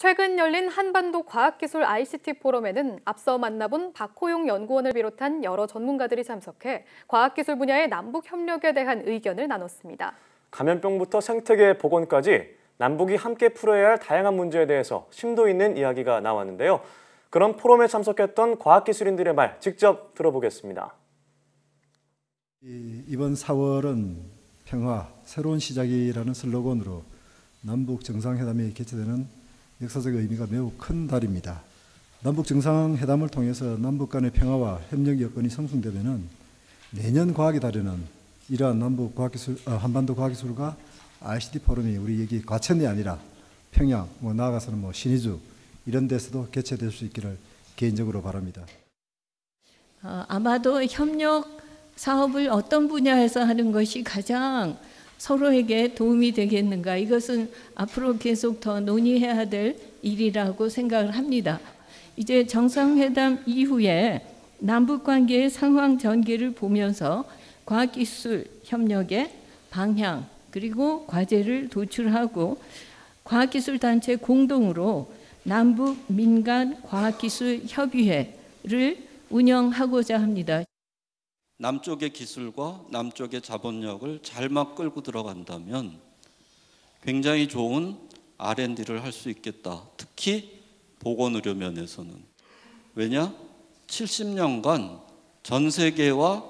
최근 열린 한반도 과학기술 ICT 포럼에는 앞서 만나본 박호용 연구원을 비롯한 여러 전문가들이 참석해 과학기술 분야의 남북 협력에 대한 의견을 나눴습니다. 감염병부터 생태계 복원까지 남북이 함께 풀어야 할 다양한 문제에 대해서 심도 있는 이야기가 나왔는데요. 그런 포럼에 참석했던 과학기술인들의 말 직접 들어보겠습니다. 이번 4월은 평화, 새로운 시작이라는 슬로건으로 남북 정상회담이 개최되는 역사적 의미가 매우 큰 달입니다. 남북 정상회담을 통해서 남북 간의 평화와 협력 여건이 성숙되면은 내년 과학의 달에는 이러한 남북 과학기술 어, 한반도 과학기술과 ICT 포럼이 우리 여기 과천이 아니라 평양, 뭐 나아가서는 뭐 신의주 이런 데서도 개최될 수 있기를 개인적으로 바랍니다. 어, 아마도 협력 사업을 어떤 분야에서 하는 것이 가장 서로에게 도움이 되겠는가 이것은 앞으로 계속 더 논의해야 될 일이라고 생각을 합니다. 이제 정상회담 이후에 남북 관계의 상황 전개를 보면서 과학기술 협력의 방향 그리고 과제를 도출하고 과학기술 단체 공동으로 남북 민간 과학기술 협의회를 운영하고자 합니다. 남쪽의 기술과 남쪽의 자본력을 잘막 끌고 들어간다면 굉장히 좋은 R&D를 할 수 있겠다. 특히 보건 의료 면에서는. 왜냐? 70년간 전 세계와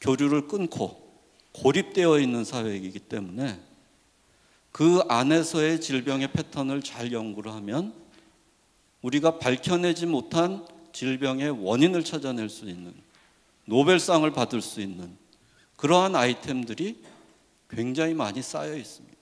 교류를 끊고 고립되어 있는 사회이기 때문에 그 안에서의 질병의 패턴을 잘 연구를 하면 우리가 밝혀내지 못한 질병의 원인을 찾아낼 수 있는 노벨상을 받을 수 있는 그러한 아이템들이 굉장히 많이 쌓여 있습니다.